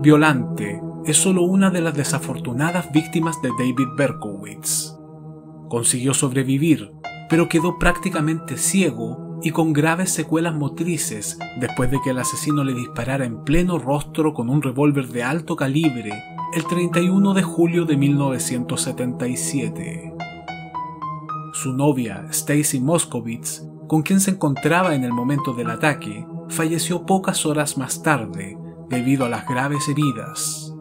Violante es solo una de las desafortunadas víctimas de David Berkowitz. Consiguió sobrevivir, pero quedó prácticamente ciego y con graves secuelas motrices después de que el asesino le disparara en pleno rostro con un revólver de alto calibre el 31 de julio de 1977. Su novia, Stacy Moskowitz, con quien se encontraba en el momento del ataque, falleció pocas horas más tarde debido a las graves heridas.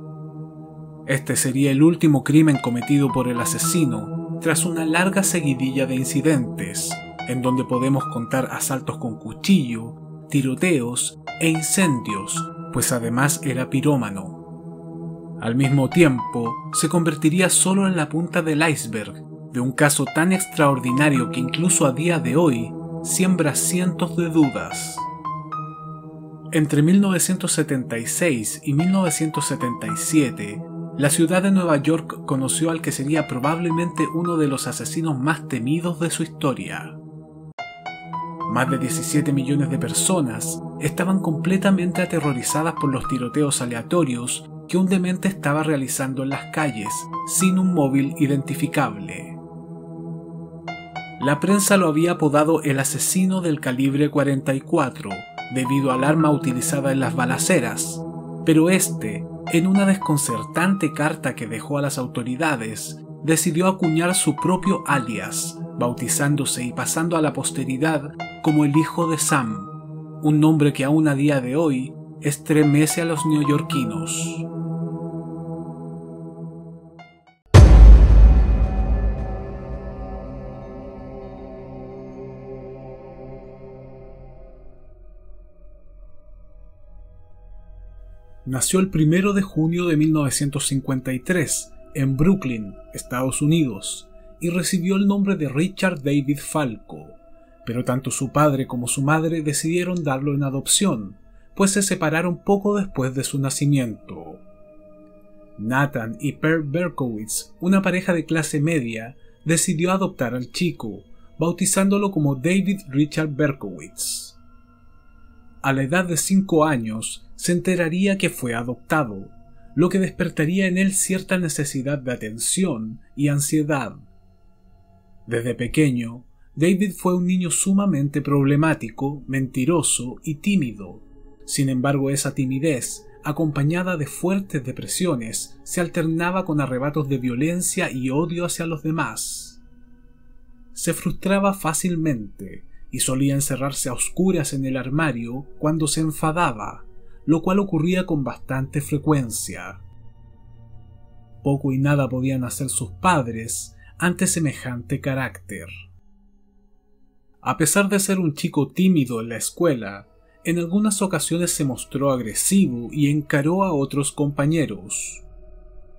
Este sería el último crimen cometido por el asesino tras una larga seguidilla de incidentes, en donde podemos contar asaltos con cuchillo, tiroteos e incendios, pues además era pirómano. Al mismo tiempo, se convertiría solo en la punta del iceberg de un caso tan extraordinario que incluso a día de hoy siembra cientos de dudas. Entre 1976 y 1977, la ciudad de Nueva York conoció al que sería probablemente uno de los asesinos más temidos de su historia. Más de 17 millones de personas estaban completamente aterrorizadas por los tiroteos aleatorios que un demente estaba realizando en las calles sin un móvil identificable. La prensa lo había apodado el asesino del calibre 44 debido al arma utilizada en las balaceras, pero este, en una desconcertante carta que dejó a las autoridades, decidió acuñar su propio alias, bautizándose y pasando a la posteridad como el hijo de Sam, un nombre que aún a día de hoy estremece a los neoyorquinos. Nació el 1 de junio de 1953 en Brooklyn, Estados Unidos, y recibió el nombre de Richard David Falco, pero tanto su padre como su madre decidieron darlo en adopción, pues se separaron poco después de su nacimiento. Nathan y Per Berkowitz, una pareja de clase media, decidió adoptar al chico, bautizándolo como David Richard Berkowitz. A la edad de 5 años, se enteraría que fue adoptado, lo que despertaría en él cierta necesidad de atención y ansiedad. Desde pequeño, David fue un niño sumamente problemático, mentiroso y tímido. Sin embargo, esa timidez, acompañada de fuertes depresiones, se alternaba con arrebatos de violencia y odio hacia los demás. Se frustraba fácilmente y solía encerrarse a oscuras en el armario cuando se enfadaba lo cual ocurría con bastante frecuencia. Poco y nada podían hacer sus padres ante semejante carácter. A pesar de ser un chico tímido en la escuela, en algunas ocasiones se mostró agresivo y encaró a otros compañeros.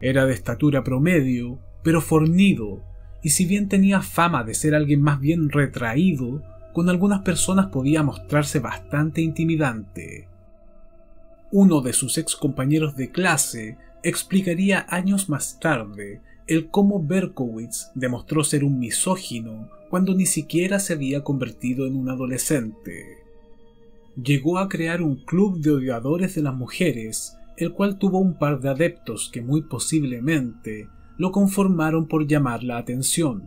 Era de estatura promedio, pero fornido, y si bien tenía fama de ser alguien más bien retraído, con algunas personas podía mostrarse bastante intimidante. Uno de sus ex compañeros de clase explicaría años más tarde el cómo Berkowitz demostró ser un misógino cuando ni siquiera se había convertido en un adolescente. Llegó a crear un club de odiadores de las mujeres, el cual tuvo un par de adeptos que muy posiblemente lo conformaron por llamar la atención.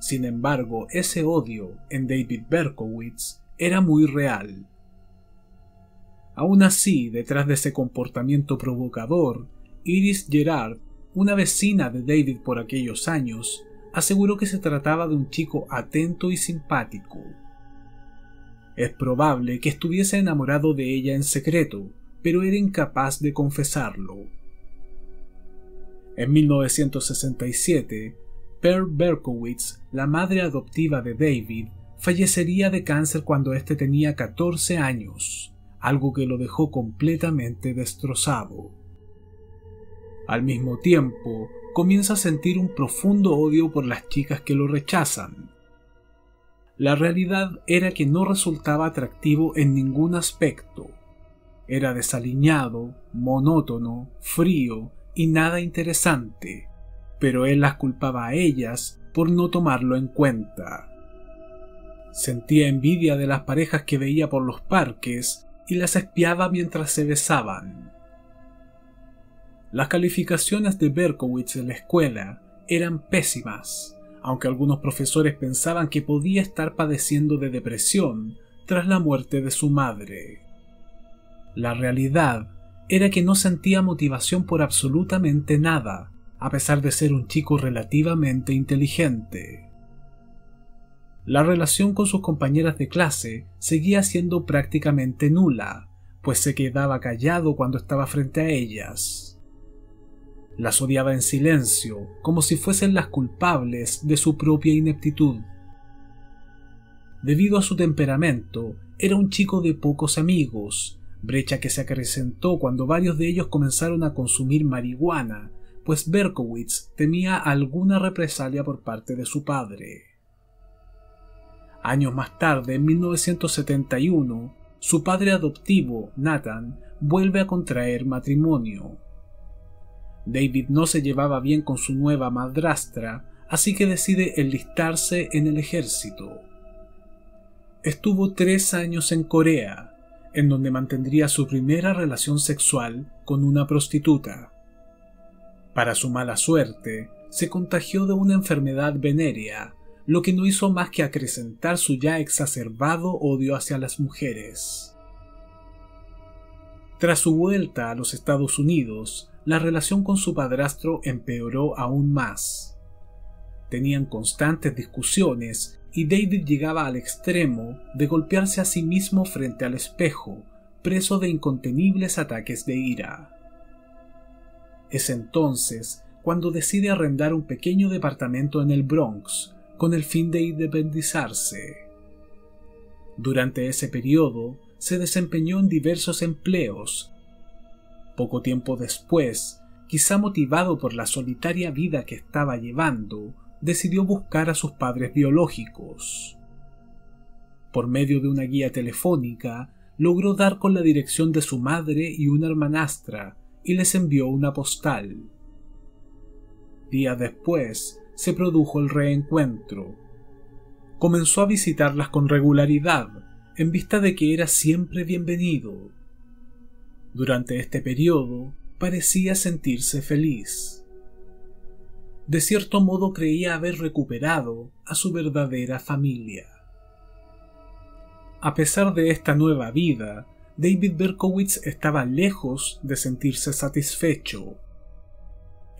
Sin embargo, ese odio en David Berkowitz era muy real Aún así, detrás de ese comportamiento provocador, Iris Gerard, una vecina de David por aquellos años, aseguró que se trataba de un chico atento y simpático. Es probable que estuviese enamorado de ella en secreto, pero era incapaz de confesarlo. En 1967, Per Berkowitz, la madre adoptiva de David, fallecería de cáncer cuando éste tenía 14 años algo que lo dejó completamente destrozado. Al mismo tiempo, comienza a sentir un profundo odio por las chicas que lo rechazan. La realidad era que no resultaba atractivo en ningún aspecto. Era desaliñado, monótono, frío y nada interesante, pero él las culpaba a ellas por no tomarlo en cuenta. Sentía envidia de las parejas que veía por los parques y las espiaba mientras se besaban. Las calificaciones de Berkowitz en la escuela eran pésimas, aunque algunos profesores pensaban que podía estar padeciendo de depresión tras la muerte de su madre. La realidad era que no sentía motivación por absolutamente nada, a pesar de ser un chico relativamente inteligente. La relación con sus compañeras de clase seguía siendo prácticamente nula, pues se quedaba callado cuando estaba frente a ellas. Las odiaba en silencio, como si fuesen las culpables de su propia ineptitud. Debido a su temperamento, era un chico de pocos amigos, brecha que se acrecentó cuando varios de ellos comenzaron a consumir marihuana, pues Berkowitz temía alguna represalia por parte de su padre. Años más tarde, en 1971, su padre adoptivo, Nathan, vuelve a contraer matrimonio. David no se llevaba bien con su nueva madrastra, así que decide enlistarse en el ejército. Estuvo tres años en Corea, en donde mantendría su primera relación sexual con una prostituta. Para su mala suerte, se contagió de una enfermedad venérea, lo que no hizo más que acrecentar su ya exacerbado odio hacia las mujeres. Tras su vuelta a los Estados Unidos, la relación con su padrastro empeoró aún más. Tenían constantes discusiones y David llegaba al extremo de golpearse a sí mismo frente al espejo, preso de incontenibles ataques de ira. Es entonces cuando decide arrendar un pequeño departamento en el Bronx con el fin de independizarse. Durante ese periodo se desempeñó en diversos empleos poco tiempo después, quizá motivado por la solitaria vida que estaba llevando, decidió buscar a sus padres biológicos. Por medio de una guía telefónica, logró dar con la dirección de su madre y una hermanastra y les envió una postal. Días después se produjo el reencuentro. Comenzó a visitarlas con regularidad, en vista de que era siempre bienvenido. Durante este periodo parecía sentirse feliz. De cierto modo creía haber recuperado a su verdadera familia. A pesar de esta nueva vida, David Berkowitz estaba lejos de sentirse satisfecho.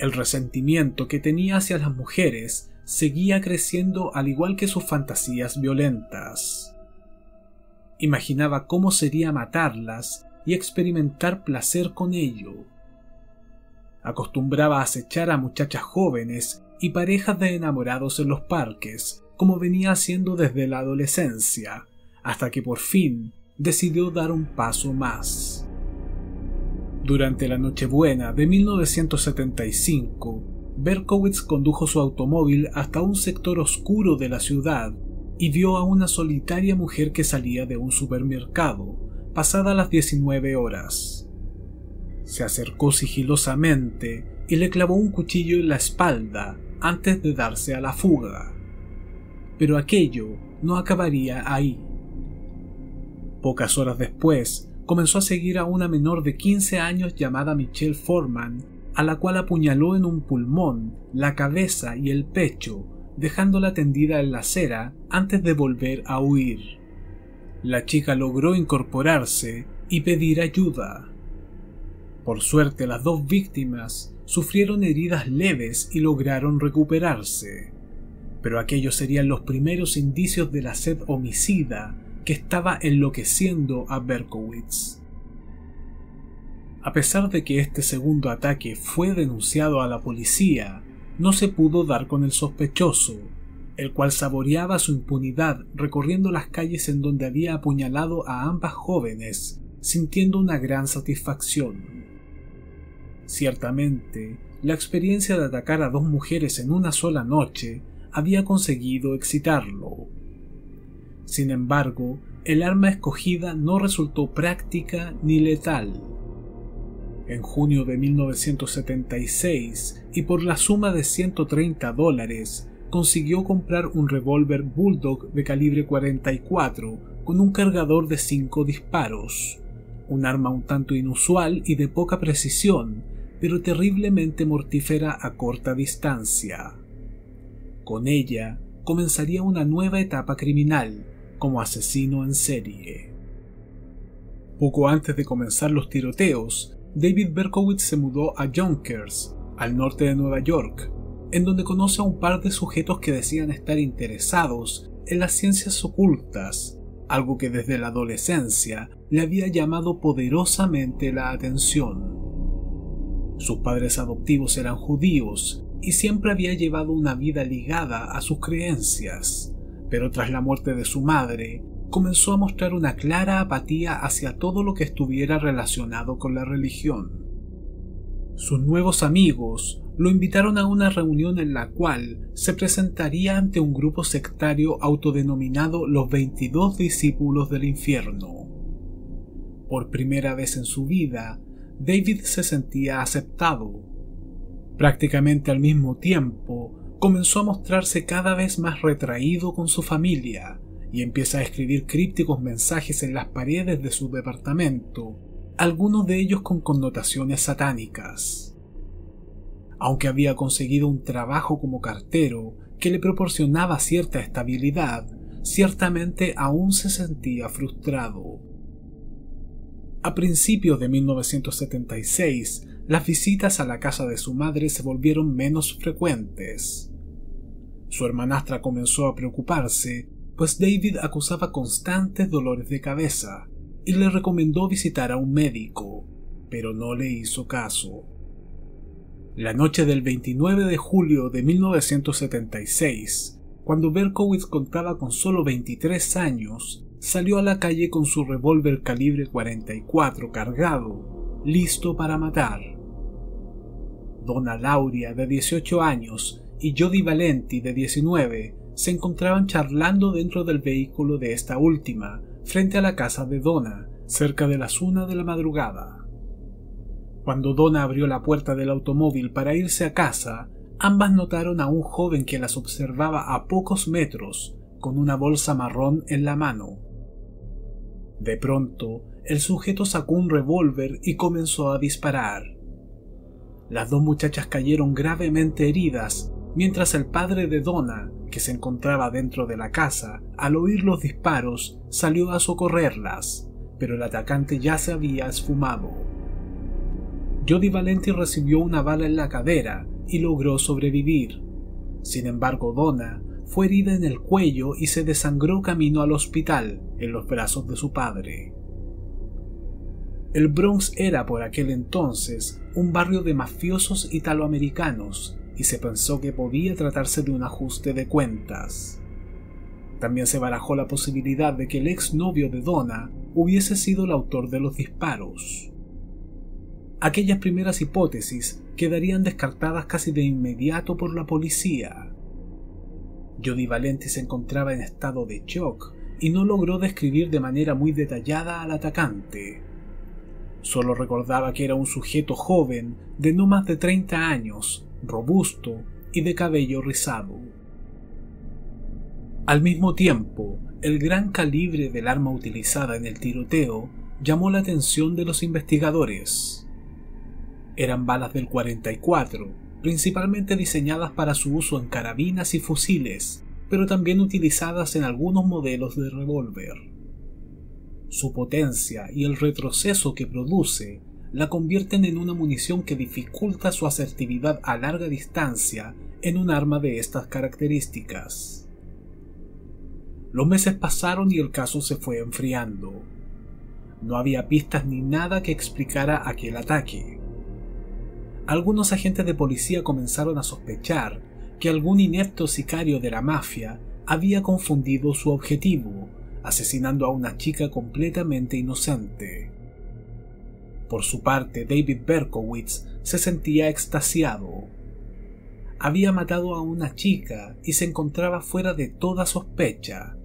El resentimiento que tenía hacia las mujeres seguía creciendo al igual que sus fantasías violentas. Imaginaba cómo sería matarlas y experimentar placer con ello. Acostumbraba a acechar a muchachas jóvenes y parejas de enamorados en los parques, como venía haciendo desde la adolescencia, hasta que por fin decidió dar un paso más. Durante la Nochebuena de 1975, Berkowitz condujo su automóvil hasta un sector oscuro de la ciudad y vio a una solitaria mujer que salía de un supermercado, pasadas las 19 horas. Se acercó sigilosamente y le clavó un cuchillo en la espalda antes de darse a la fuga. Pero aquello no acabaría ahí. Pocas horas después, comenzó a seguir a una menor de 15 años llamada Michelle Foreman, a la cual apuñaló en un pulmón, la cabeza y el pecho, dejándola tendida en la acera antes de volver a huir. La chica logró incorporarse y pedir ayuda. Por suerte las dos víctimas sufrieron heridas leves y lograron recuperarse, pero aquellos serían los primeros indicios de la sed homicida que estaba enloqueciendo a Berkowitz. A pesar de que este segundo ataque fue denunciado a la policía, no se pudo dar con el sospechoso, el cual saboreaba su impunidad recorriendo las calles en donde había apuñalado a ambas jóvenes, sintiendo una gran satisfacción. Ciertamente, la experiencia de atacar a dos mujeres en una sola noche había conseguido excitarlo. Sin embargo, el arma escogida no resultó práctica ni letal. En junio de 1976, y por la suma de 130 dólares, consiguió comprar un revólver Bulldog de calibre 44 con un cargador de 5 disparos, un arma un tanto inusual y de poca precisión, pero terriblemente mortífera a corta distancia. Con ella comenzaría una nueva etapa criminal como asesino en serie. Poco antes de comenzar los tiroteos, David Berkowitz se mudó a Yonkers, al norte de Nueva York, en donde conoce a un par de sujetos que decían estar interesados en las ciencias ocultas, algo que desde la adolescencia le había llamado poderosamente la atención. Sus padres adoptivos eran judíos y siempre había llevado una vida ligada a sus creencias, pero tras la muerte de su madre, comenzó a mostrar una clara apatía hacia todo lo que estuviera relacionado con la religión. Sus nuevos amigos lo invitaron a una reunión en la cual se presentaría ante un grupo sectario autodenominado los 22 discípulos del infierno. Por primera vez en su vida, David se sentía aceptado. Prácticamente al mismo tiempo, comenzó a mostrarse cada vez más retraído con su familia y empieza a escribir crípticos mensajes en las paredes de su departamento, algunos de ellos con connotaciones satánicas. Aunque había conseguido un trabajo como cartero que le proporcionaba cierta estabilidad, ciertamente aún se sentía frustrado. A principios de 1976, las visitas a la casa de su madre se volvieron menos frecuentes. Su hermanastra comenzó a preocuparse, pues David acusaba constantes dolores de cabeza y le recomendó visitar a un médico, pero no le hizo caso. La noche del 29 de julio de 1976, cuando Berkowitz contaba con solo 23 años, salió a la calle con su revólver calibre 44 cargado, listo para matar. Donna Lauria, de 18 años, y Jody Valenti, de 19, se encontraban charlando dentro del vehículo de esta última, frente a la casa de Donna, cerca de las una de la madrugada. Cuando Donna abrió la puerta del automóvil para irse a casa, ambas notaron a un joven que las observaba a pocos metros, con una bolsa marrón en la mano. De pronto, el sujeto sacó un revólver y comenzó a disparar. Las dos muchachas cayeron gravemente heridas mientras el padre de Donna, que se encontraba dentro de la casa, al oír los disparos, salió a socorrerlas, pero el atacante ya se había esfumado. Jody Valenti recibió una bala en la cadera y logró sobrevivir. Sin embargo, Donna fue herida en el cuello y se desangró camino al hospital en los brazos de su padre. El Bronx era por aquel entonces un barrio de mafiosos italoamericanos y se pensó que podía tratarse de un ajuste de cuentas. También se barajó la posibilidad de que el ex novio de Donna hubiese sido el autor de los disparos. Aquellas primeras hipótesis quedarían descartadas casi de inmediato por la policía. Jody Valenti se encontraba en estado de shock y no logró describir de manera muy detallada al atacante. Solo recordaba que era un sujeto joven de no más de 30 años, robusto y de cabello rizado. Al mismo tiempo, el gran calibre del arma utilizada en el tiroteo llamó la atención de los investigadores. Eran balas del 44, principalmente diseñadas para su uso en carabinas y fusiles, pero también utilizadas en algunos modelos de revólver. Su potencia y el retroceso que produce la convierten en una munición que dificulta su asertividad a larga distancia en un arma de estas características. Los meses pasaron y el caso se fue enfriando. No había pistas ni nada que explicara aquel ataque. Algunos agentes de policía comenzaron a sospechar que algún inepto sicario de la mafia había confundido su objetivo, asesinando a una chica completamente inocente. Por su parte, David Berkowitz se sentía extasiado. Había matado a una chica y se encontraba fuera de toda sospecha.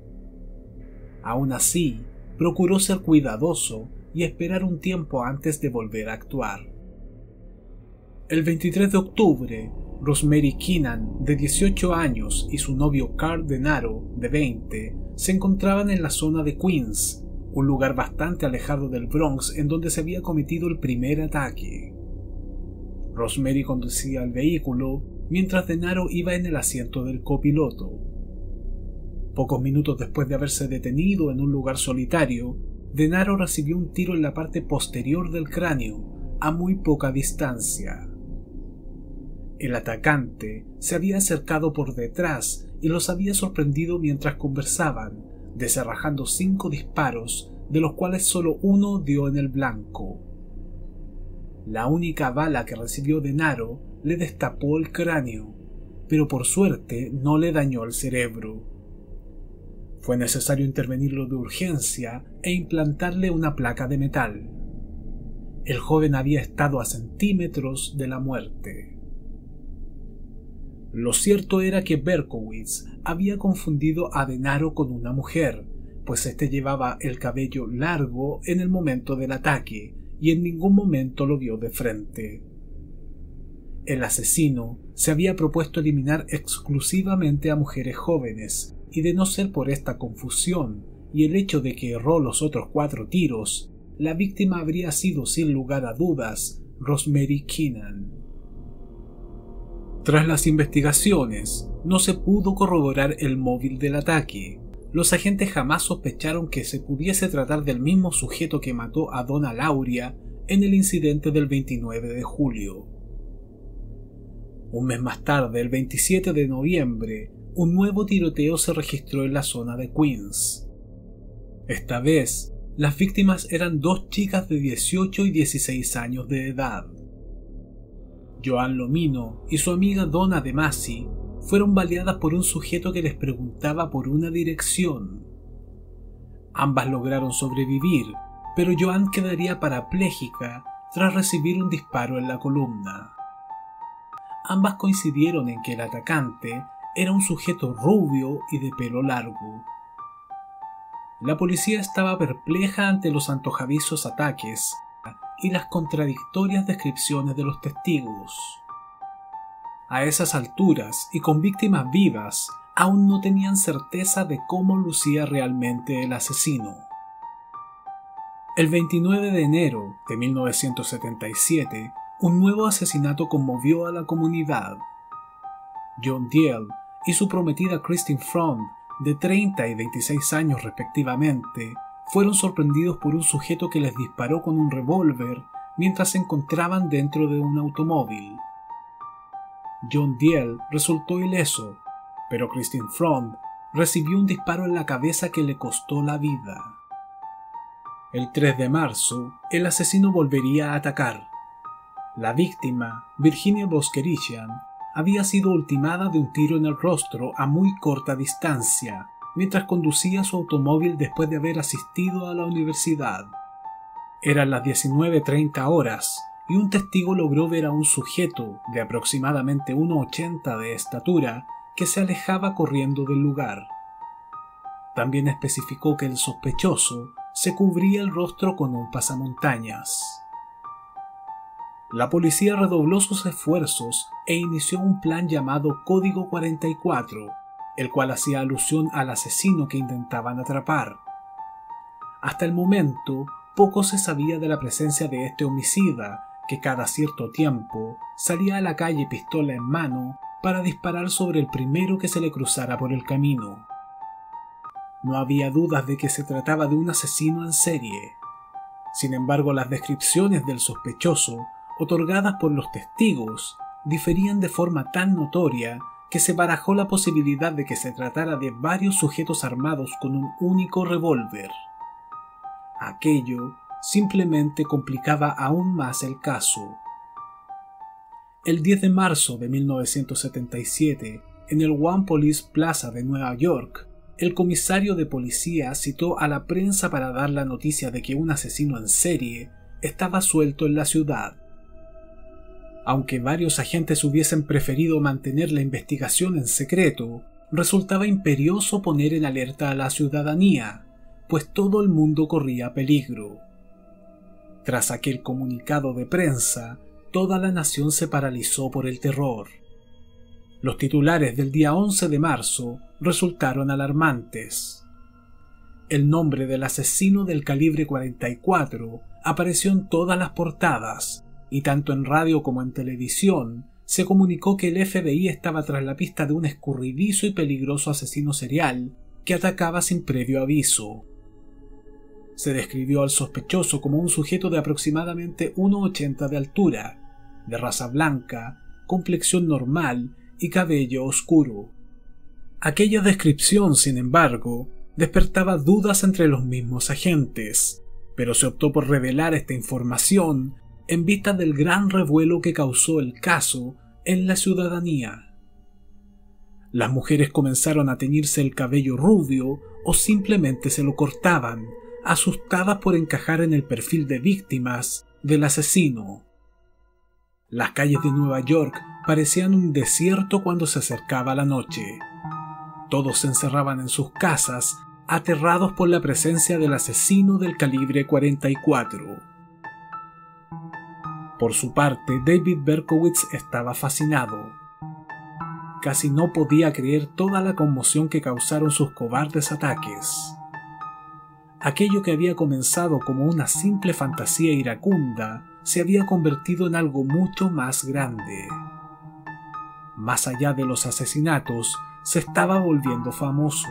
Aún así, procuró ser cuidadoso y esperar un tiempo antes de volver a actuar. El 23 de octubre, Rosemary Keenan, de 18 años, y su novio Carl Denaro, de 20, se encontraban en la zona de Queens, un lugar bastante alejado del Bronx en donde se había cometido el primer ataque. Rosemary conducía el vehículo mientras Denaro iba en el asiento del copiloto. Pocos minutos después de haberse detenido en un lugar solitario, Denaro recibió un tiro en la parte posterior del cráneo, a muy poca distancia. El atacante se había acercado por detrás y los había sorprendido mientras conversaban, deserrajando cinco disparos, de los cuales solo uno dio en el blanco. La única bala que recibió Denaro le destapó el cráneo, pero por suerte no le dañó el cerebro. Fue necesario intervenirlo de urgencia e implantarle una placa de metal. El joven había estado a centímetros de la muerte. Lo cierto era que Berkowitz había confundido a Denaro con una mujer, pues éste llevaba el cabello largo en el momento del ataque y en ningún momento lo vio de frente. El asesino se había propuesto eliminar exclusivamente a mujeres jóvenes, y de no ser por esta confusión y el hecho de que erró los otros cuatro tiros, la víctima habría sido sin lugar a dudas Rosemary Keenan. Tras las investigaciones, no se pudo corroborar el móvil del ataque. Los agentes jamás sospecharon que se pudiese tratar del mismo sujeto que mató a Donna Lauria en el incidente del 29 de julio. Un mes más tarde, el 27 de noviembre, un nuevo tiroteo se registró en la zona de Queens. Esta vez, las víctimas eran dos chicas de 18 y 16 años de edad. Joan Lomino y su amiga Donna De Masi fueron baleadas por un sujeto que les preguntaba por una dirección. Ambas lograron sobrevivir, pero Joan quedaría parapléjica tras recibir un disparo en la columna ambas coincidieron en que el atacante era un sujeto rubio y de pelo largo. La policía estaba perpleja ante los antojadizos ataques y las contradictorias descripciones de los testigos. A esas alturas y con víctimas vivas, aún no tenían certeza de cómo lucía realmente el asesino. El 29 de enero de 1977, un nuevo asesinato conmovió a la comunidad. John Diel y su prometida Christine Front, de 30 y 26 años respectivamente, fueron sorprendidos por un sujeto que les disparó con un revólver mientras se encontraban dentro de un automóvil. John Diel resultó ileso, pero Christine Front recibió un disparo en la cabeza que le costó la vida. El 3 de marzo, el asesino volvería a atacar, la víctima, Virginia Boskerician, había sido ultimada de un tiro en el rostro a muy corta distancia, mientras conducía su automóvil después de haber asistido a la universidad. Eran las 19.30 horas y un testigo logró ver a un sujeto de aproximadamente 1,80 de estatura que se alejaba corriendo del lugar. También especificó que el sospechoso se cubría el rostro con un pasamontañas. La policía redobló sus esfuerzos e inició un plan llamado Código 44, el cual hacía alusión al asesino que intentaban atrapar. Hasta el momento, poco se sabía de la presencia de este homicida, que cada cierto tiempo salía a la calle pistola en mano para disparar sobre el primero que se le cruzara por el camino. No había dudas de que se trataba de un asesino en serie. Sin embargo, las descripciones del sospechoso otorgadas por los testigos diferían de forma tan notoria que se barajó la posibilidad de que se tratara de varios sujetos armados con un único revólver. Aquello simplemente complicaba aún más el caso. El 10 de marzo de 1977, en el One Police Plaza de Nueva York, el comisario de policía citó a la prensa para dar la noticia de que un asesino en serie estaba suelto en la ciudad. Aunque varios agentes hubiesen preferido mantener la investigación en secreto, resultaba imperioso poner en alerta a la ciudadanía, pues todo el mundo corría peligro. Tras aquel comunicado de prensa, toda la nación se paralizó por el terror. Los titulares del día 11 de marzo resultaron alarmantes. El nombre del asesino del calibre 44 apareció en todas las portadas y tanto en radio como en televisión se comunicó que el FBI estaba tras la pista de un escurridizo y peligroso asesino serial que atacaba sin previo aviso. Se describió al sospechoso como un sujeto de aproximadamente 1,80 de altura, de raza blanca, complexión normal y cabello oscuro. Aquella descripción, sin embargo, despertaba dudas entre los mismos agentes, pero se optó por revelar esta información en vista del gran revuelo que causó el caso en la ciudadanía. Las mujeres comenzaron a teñirse el cabello rubio o simplemente se lo cortaban, asustadas por encajar en el perfil de víctimas del asesino. Las calles de Nueva York parecían un desierto cuando se acercaba la noche. Todos se encerraban en sus casas aterrados por la presencia del asesino del calibre 44. Por su parte, David Berkowitz estaba fascinado. Casi no podía creer toda la conmoción que causaron sus cobardes ataques. Aquello que había comenzado como una simple fantasía iracunda se había convertido en algo mucho más grande. Más allá de los asesinatos, se estaba volviendo famoso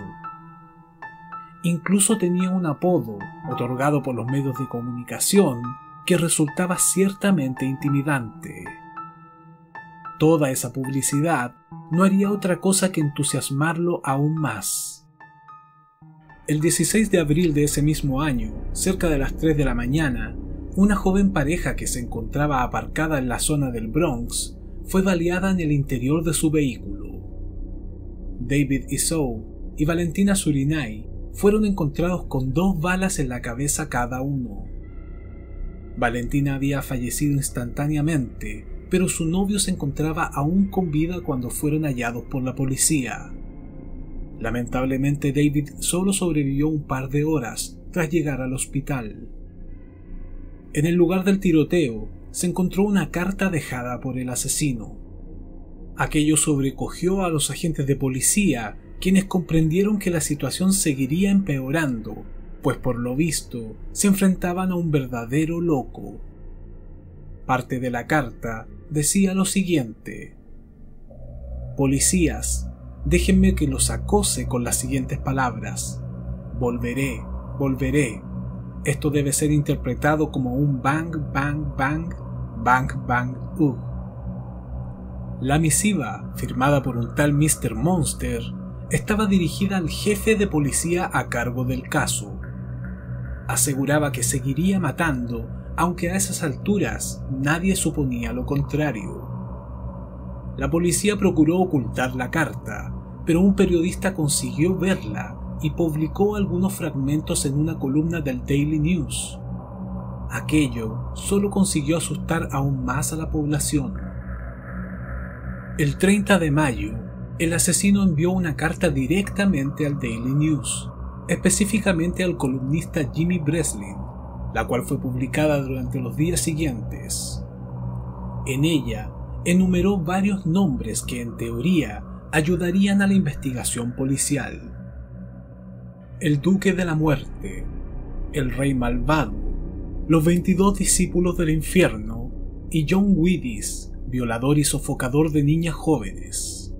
Incluso tenía un apodo, otorgado por los medios de comunicación, que resultaba ciertamente intimidante. Toda esa publicidad no haría otra cosa que entusiasmarlo aún más. El 16 de abril de ese mismo año, cerca de las 3 de la mañana, una joven pareja que se encontraba aparcada en la zona del Bronx fue baleada en el interior de su vehículo. David Isou y Valentina Surinay fueron encontrados con dos balas en la cabeza cada uno. Valentina había fallecido instantáneamente, pero su novio se encontraba aún con vida cuando fueron hallados por la policía. Lamentablemente David solo sobrevivió un par de horas tras llegar al hospital. En el lugar del tiroteo se encontró una carta dejada por el asesino. Aquello sobrecogió a los agentes de policía quienes comprendieron que la situación seguiría empeorando, pues por lo visto se enfrentaban a un verdadero loco. Parte de la carta decía lo siguiente. Policías, déjenme que los acose con las siguientes palabras. Volveré, volveré. Esto debe ser interpretado como un bang, bang, bang, bang, bang, uh. La misiva, firmada por un tal Mr. Monster, estaba dirigida al jefe de policía a cargo del caso. Aseguraba que seguiría matando, aunque a esas alturas nadie suponía lo contrario. La policía procuró ocultar la carta, pero un periodista consiguió verla y publicó algunos fragmentos en una columna del Daily News. Aquello solo consiguió asustar aún más a la población. El 30 de mayo, el asesino envió una carta directamente al Daily News, específicamente al columnista Jimmy Breslin, la cual fue publicada durante los días siguientes. En ella enumeró varios nombres que en teoría ayudarían a la investigación policial. El Duque de la Muerte, el Rey Malvado, los 22 discípulos del infierno y John Widis, violador y sofocador de niñas jóvenes.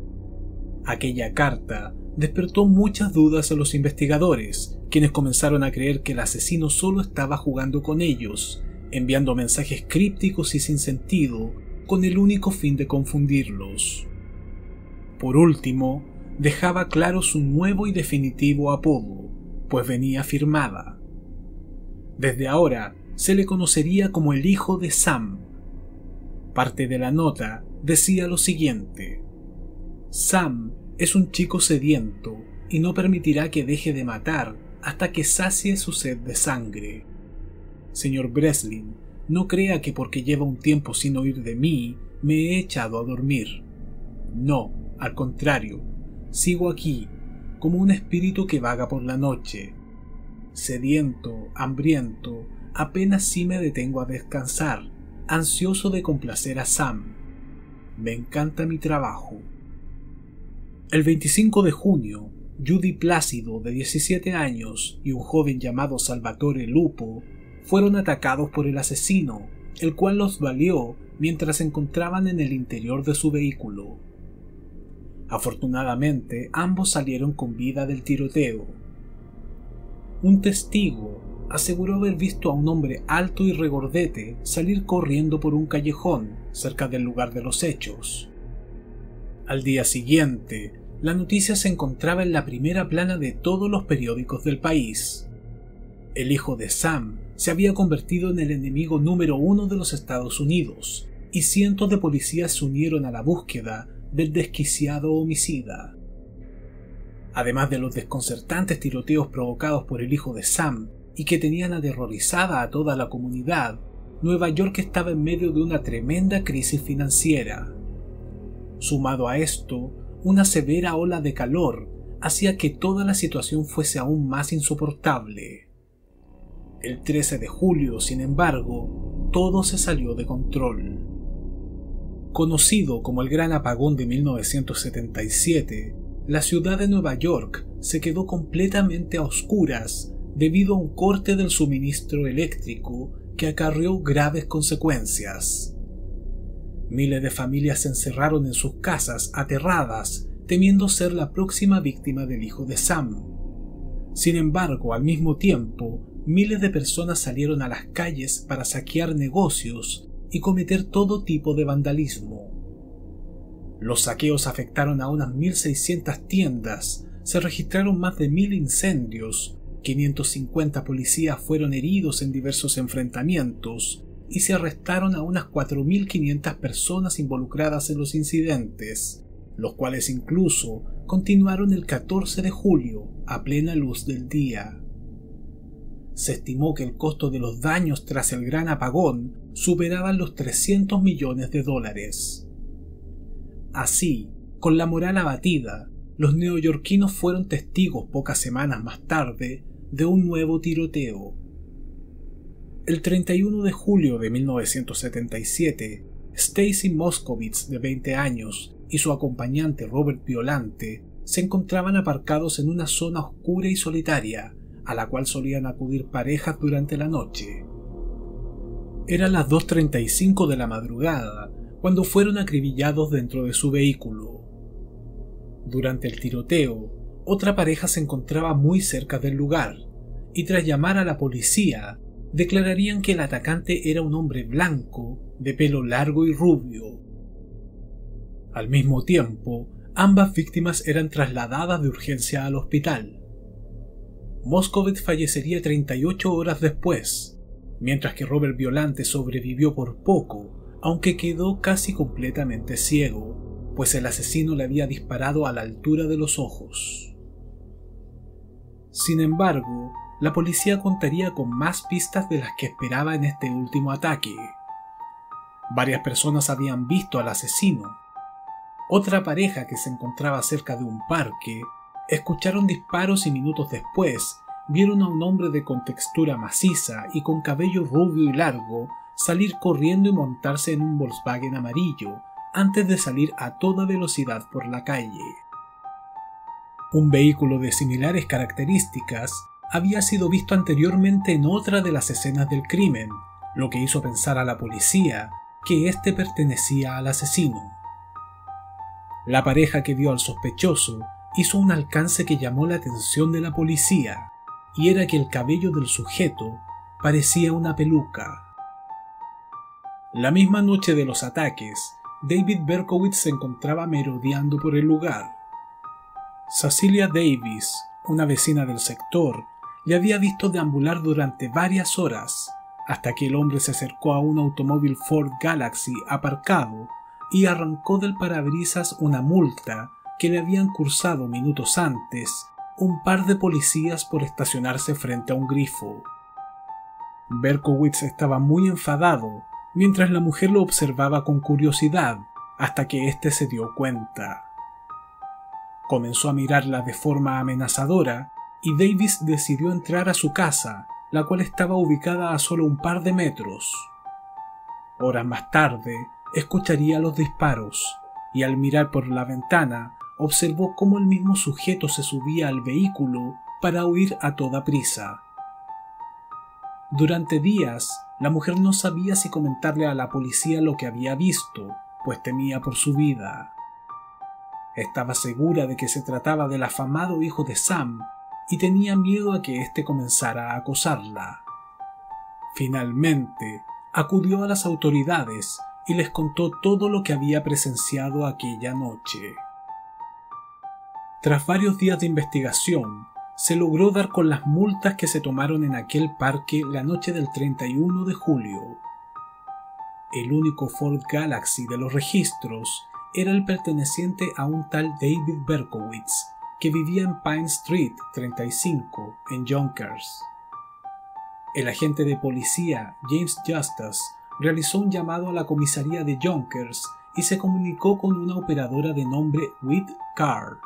Aquella carta despertó muchas dudas en los investigadores, quienes comenzaron a creer que el asesino solo estaba jugando con ellos, enviando mensajes crípticos y sin sentido, con el único fin de confundirlos. Por último, dejaba claro su nuevo y definitivo apodo, pues venía firmada. Desde ahora se le conocería como el hijo de Sam. Parte de la nota decía lo siguiente. Sam es un chico sediento y no permitirá que deje de matar hasta que sacie su sed de sangre. Señor Breslin, no crea que porque lleva un tiempo sin oír de mí me he echado a dormir. No, al contrario, sigo aquí, como un espíritu que vaga por la noche. Sediento, hambriento, apenas si me detengo a descansar, ansioso de complacer a Sam. Me encanta mi trabajo. El 25 de junio, Judy Plácido, de 17 años, y un joven llamado Salvatore Lupo fueron atacados por el asesino, el cual los valió mientras se encontraban en el interior de su vehículo. Afortunadamente, ambos salieron con vida del tiroteo. Un testigo aseguró haber visto a un hombre alto y regordete salir corriendo por un callejón cerca del lugar de los hechos. Al día siguiente, la noticia se encontraba en la primera plana de todos los periódicos del país. El hijo de Sam se había convertido en el enemigo número uno de los Estados Unidos, y cientos de policías se unieron a la búsqueda del desquiciado homicida. Además de los desconcertantes tiroteos provocados por el hijo de Sam y que tenían aterrorizada a toda la comunidad, Nueva York estaba en medio de una tremenda crisis financiera. Sumado a esto, una severa ola de calor hacía que toda la situación fuese aún más insoportable. El 13 de julio, sin embargo, todo se salió de control. Conocido como el Gran Apagón de 1977, la ciudad de Nueva York se quedó completamente a oscuras debido a un corte del suministro eléctrico que acarreó graves consecuencias. Miles de familias se encerraron en sus casas aterradas, temiendo ser la próxima víctima del hijo de Sam. Sin embargo, al mismo tiempo, miles de personas salieron a las calles para saquear negocios y cometer todo tipo de vandalismo. Los saqueos afectaron a unas 1.600 tiendas, se registraron más de 1.000 incendios 550 policías fueron heridos en diversos enfrentamientos y se arrestaron a unas 4.500 personas involucradas en los incidentes, los cuales incluso continuaron el 14 de julio a plena luz del día. Se estimó que el costo de los daños tras el gran apagón superaba los 300 millones de dólares. Así, con la moral abatida, los neoyorquinos fueron testigos pocas semanas más tarde de un nuevo tiroteo. El 31 de julio de 1977, Stacy Moskowitz, de 20 años, y su acompañante Robert Violante se encontraban aparcados en una zona oscura y solitaria, a la cual solían acudir parejas durante la noche. Eran las 2.35 de la madrugada cuando fueron acribillados dentro de su vehículo. Durante el tiroteo, otra pareja se encontraba muy cerca del lugar, y tras llamar a la policía, declararían que el atacante era un hombre blanco, de pelo largo y rubio. Al mismo tiempo, ambas víctimas eran trasladadas de urgencia al hospital. Moscovitz fallecería 38 horas después, mientras que Robert Violante sobrevivió por poco, aunque quedó casi completamente ciego, pues el asesino le había disparado a la altura de los ojos. Sin embargo, la policía contaría con más pistas de las que esperaba en este último ataque. Varias personas habían visto al asesino. Otra pareja que se encontraba cerca de un parque escucharon disparos y minutos después vieron a un hombre de contextura maciza y con cabello rubio y largo salir corriendo y montarse en un Volkswagen amarillo antes de salir a toda velocidad por la calle. Un vehículo de similares características había sido visto anteriormente en otra de las escenas del crimen, lo que hizo pensar a la policía que éste pertenecía al asesino. La pareja que vio al sospechoso hizo un alcance que llamó la atención de la policía, y era que el cabello del sujeto parecía una peluca. La misma noche de los ataques, David Berkowitz se encontraba merodeando por el lugar. Cecilia Davis, una vecina del sector, le había visto deambular durante varias horas, hasta que el hombre se acercó a un automóvil Ford Galaxy aparcado y arrancó del parabrisas una multa que le habían cursado minutos antes un par de policías por estacionarse frente a un grifo. Berkowitz estaba muy enfadado mientras la mujer lo observaba con curiosidad hasta que éste se dio cuenta. Comenzó a mirarla de forma amenazadora y Davis decidió entrar a su casa, la cual estaba ubicada a solo un par de metros. Horas más tarde, escucharía los disparos y al mirar por la ventana observó cómo el mismo sujeto se subía al vehículo para huir a toda prisa. Durante días, la mujer no sabía si comentarle a la policía lo que había visto, pues temía por su vida. Estaba segura de que se trataba del afamado hijo de Sam y tenía miedo a que éste comenzara a acosarla. Finalmente, acudió a las autoridades y les contó todo lo que había presenciado aquella noche. Tras varios días de investigación, se logró dar con las multas que se tomaron en aquel parque la noche del 31 de julio. El único Ford Galaxy de los registros era el perteneciente a un tal David Berkowitz, que vivía en Pine Street 35, en Yonkers. El agente de policía James Justice realizó un llamado a la comisaría de Yonkers y se comunicó con una operadora de nombre Whit Carr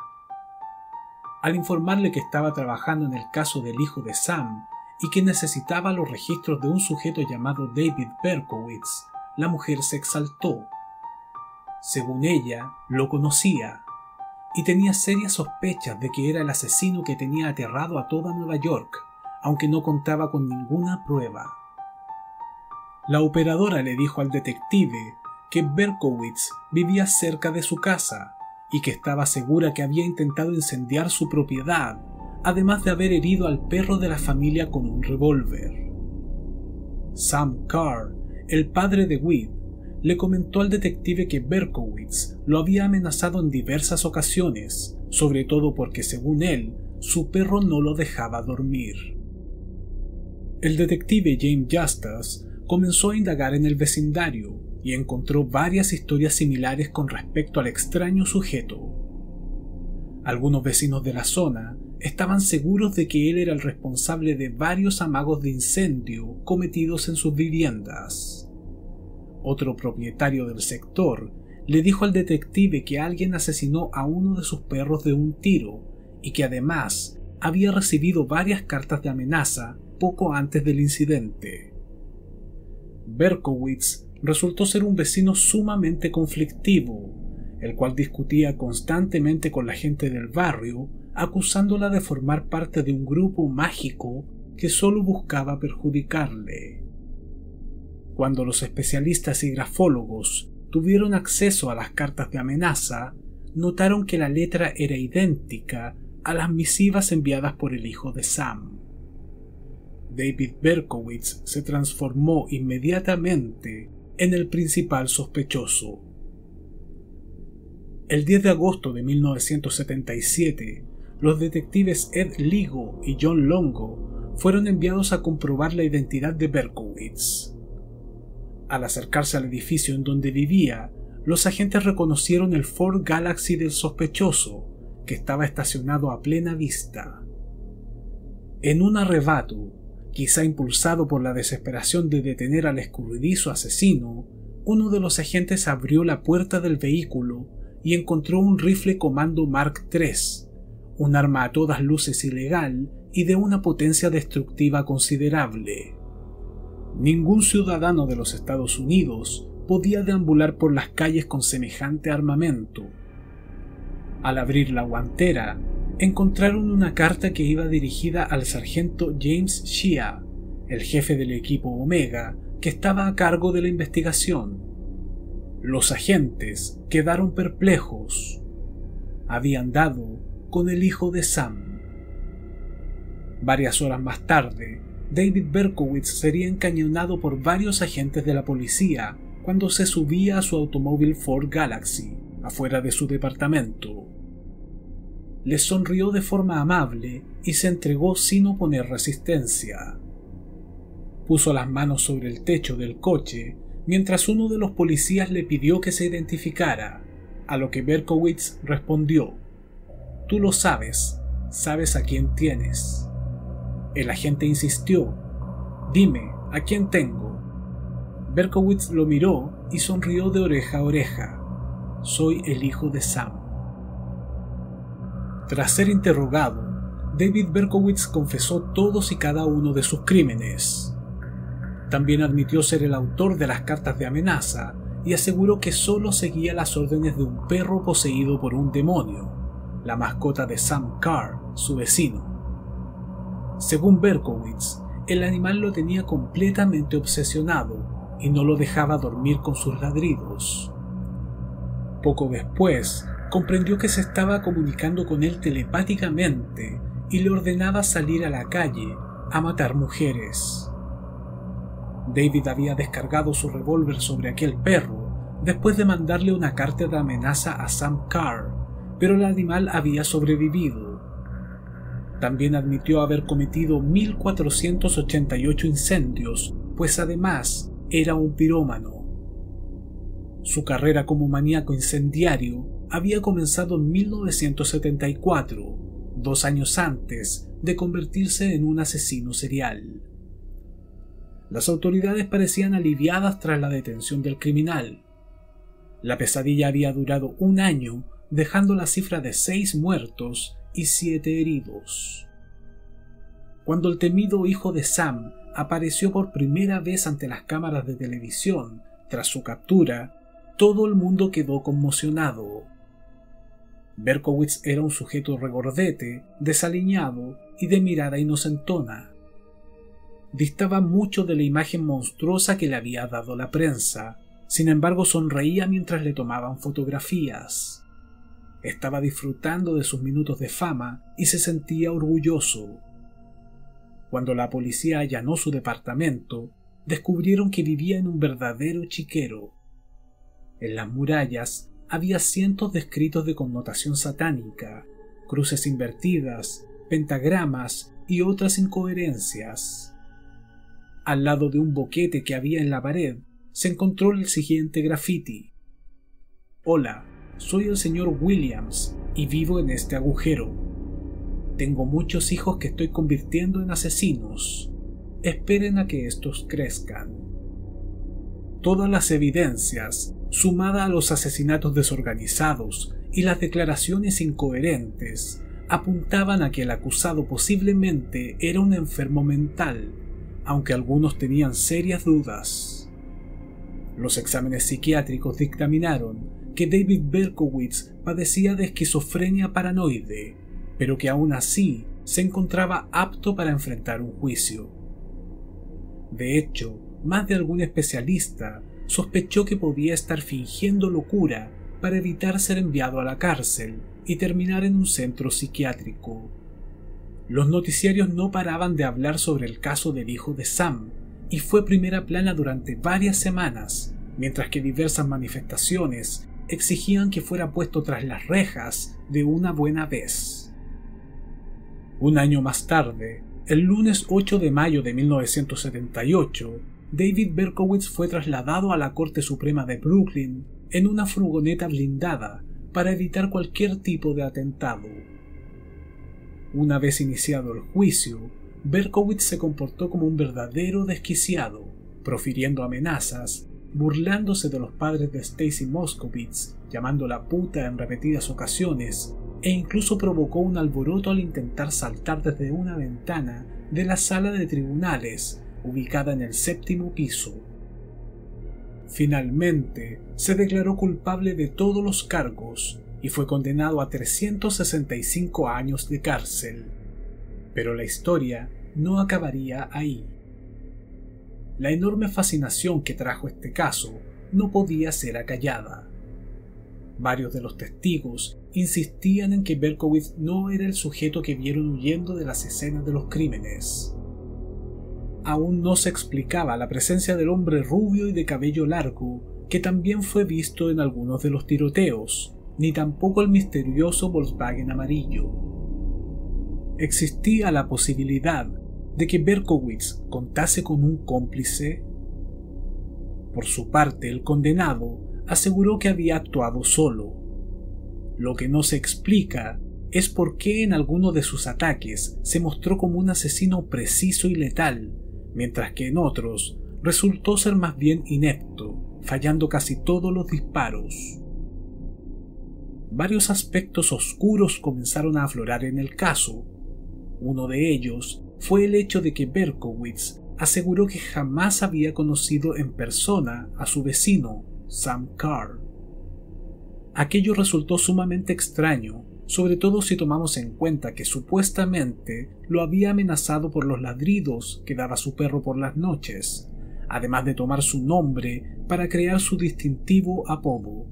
al informarle que estaba trabajando en el caso del hijo de Sam y que necesitaba los registros de un sujeto llamado David Berkowitz, la mujer se exaltó. Según ella, lo conocía y tenía serias sospechas de que era el asesino que tenía aterrado a toda Nueva York, aunque no contaba con ninguna prueba. La operadora le dijo al detective que Berkowitz vivía cerca de su casa y que estaba segura que había intentado incendiar su propiedad, además de haber herido al perro de la familia con un revólver. Sam Carr, el padre de Witt, le comentó al detective que Berkowitz lo había amenazado en diversas ocasiones, sobre todo porque, según él, su perro no lo dejaba dormir. El detective James Justus comenzó a indagar en el vecindario y encontró varias historias similares con respecto al extraño sujeto. Algunos vecinos de la zona estaban seguros de que él era el responsable de varios amagos de incendio cometidos en sus viviendas. Otro propietario del sector le dijo al detective que alguien asesinó a uno de sus perros de un tiro y que además había recibido varias cartas de amenaza poco antes del incidente. Berkowitz resultó ser un vecino sumamente conflictivo, el cual discutía constantemente con la gente del barrio, acusándola de formar parte de un grupo mágico que solo buscaba perjudicarle. Cuando los especialistas y grafólogos tuvieron acceso a las cartas de amenaza, notaron que la letra era idéntica a las misivas enviadas por el hijo de Sam. David Berkowitz se transformó inmediatamente en el principal sospechoso. El 10 de agosto de 1977, los detectives Ed Ligo y John Longo fueron enviados a comprobar la identidad de Berkowitz. Al acercarse al edificio en donde vivía, los agentes reconocieron el Ford Galaxy del sospechoso, que estaba estacionado a plena vista. En un arrebato, Quizá impulsado por la desesperación de detener al escurridizo asesino, uno de los agentes abrió la puerta del vehículo y encontró un rifle comando Mark III, un arma a todas luces ilegal y de una potencia destructiva considerable. Ningún ciudadano de los Estados Unidos podía deambular por las calles con semejante armamento. Al abrir la guantera, encontraron una carta que iba dirigida al sargento James Shea, el jefe del equipo Omega, que estaba a cargo de la investigación. Los agentes quedaron perplejos. Habían dado con el hijo de Sam. Varias horas más tarde, David Berkowitz sería encañonado por varios agentes de la policía cuando se subía a su automóvil Ford Galaxy, afuera de su departamento le sonrió de forma amable y se entregó sin oponer resistencia. Puso las manos sobre el techo del coche mientras uno de los policías le pidió que se identificara, a lo que Berkowitz respondió, Tú lo sabes, sabes a quién tienes. El agente insistió, Dime, ¿a quién tengo? Berkowitz lo miró y sonrió de oreja a oreja. Soy el hijo de Sam. Tras ser interrogado, David Berkowitz confesó todos y cada uno de sus crímenes. También admitió ser el autor de las cartas de amenaza y aseguró que solo seguía las órdenes de un perro poseído por un demonio, la mascota de Sam Carr, su vecino. Según Berkowitz, el animal lo tenía completamente obsesionado y no lo dejaba dormir con sus ladridos. Poco después, comprendió que se estaba comunicando con él telepáticamente y le ordenaba salir a la calle a matar mujeres. David había descargado su revólver sobre aquel perro después de mandarle una carta de amenaza a Sam Carr, pero el animal había sobrevivido. También admitió haber cometido 1488 incendios, pues además era un pirómano. Su carrera como maníaco incendiario había comenzado en 1974, dos años antes de convertirse en un asesino serial. Las autoridades parecían aliviadas tras la detención del criminal. La pesadilla había durado un año, dejando la cifra de seis muertos y siete heridos. Cuando el temido hijo de Sam apareció por primera vez ante las cámaras de televisión tras su captura, todo el mundo quedó conmocionado. Berkowitz era un sujeto regordete, desaliñado y de mirada inocentona distaba mucho de la imagen monstruosa que le había dado la prensa. Sin embargo, sonreía mientras le tomaban fotografías. Estaba disfrutando de sus minutos de fama y se sentía orgulloso. Cuando la policía allanó su departamento, descubrieron que vivía en un verdadero chiquero. En las murallas había cientos de escritos de connotación satánica, cruces invertidas, pentagramas y otras incoherencias. Al lado de un boquete que había en la pared, se encontró el siguiente graffiti. Hola, soy el señor Williams y vivo en este agujero. Tengo muchos hijos que estoy convirtiendo en asesinos. Esperen a que estos crezcan. Todas las evidencias, sumada a los asesinatos desorganizados y las declaraciones incoherentes, apuntaban a que el acusado posiblemente era un enfermo mental aunque algunos tenían serias dudas. Los exámenes psiquiátricos dictaminaron que David Berkowitz padecía de esquizofrenia paranoide, pero que aún así se encontraba apto para enfrentar un juicio. De hecho, más de algún especialista sospechó que podía estar fingiendo locura para evitar ser enviado a la cárcel y terminar en un centro psiquiátrico. Los noticiarios no paraban de hablar sobre el caso del hijo de Sam, y fue primera plana durante varias semanas, mientras que diversas manifestaciones exigían que fuera puesto tras las rejas de una buena vez. Un año más tarde, el lunes 8 de mayo de 1978, David Berkowitz fue trasladado a la Corte Suprema de Brooklyn en una furgoneta blindada para evitar cualquier tipo de atentado. Una vez iniciado el juicio, Berkowitz se comportó como un verdadero desquiciado, profiriendo amenazas, burlándose de los padres de Stacy Moskowitz, llamándola puta en repetidas ocasiones, e incluso provocó un alboroto al intentar saltar desde una ventana de la sala de tribunales, ubicada en el séptimo piso. Finalmente, se declaró culpable de todos los cargos y fue condenado a 365 años de cárcel. Pero la historia no acabaría ahí. La enorme fascinación que trajo este caso no podía ser acallada. Varios de los testigos insistían en que Berkowitz no era el sujeto que vieron huyendo de las escenas de los crímenes. Aún no se explicaba la presencia del hombre rubio y de cabello largo que también fue visto en algunos de los tiroteos, ni tampoco el misterioso Volkswagen amarillo. ¿Existía la posibilidad de que Berkowitz contase con un cómplice? Por su parte, el condenado aseguró que había actuado solo. Lo que no se explica es por qué en alguno de sus ataques se mostró como un asesino preciso y letal, mientras que en otros resultó ser más bien inepto, fallando casi todos los disparos varios aspectos oscuros comenzaron a aflorar en el caso. Uno de ellos fue el hecho de que Berkowitz aseguró que jamás había conocido en persona a su vecino, Sam Carr. Aquello resultó sumamente extraño, sobre todo si tomamos en cuenta que supuestamente lo había amenazado por los ladridos que daba su perro por las noches, además de tomar su nombre para crear su distintivo apodo.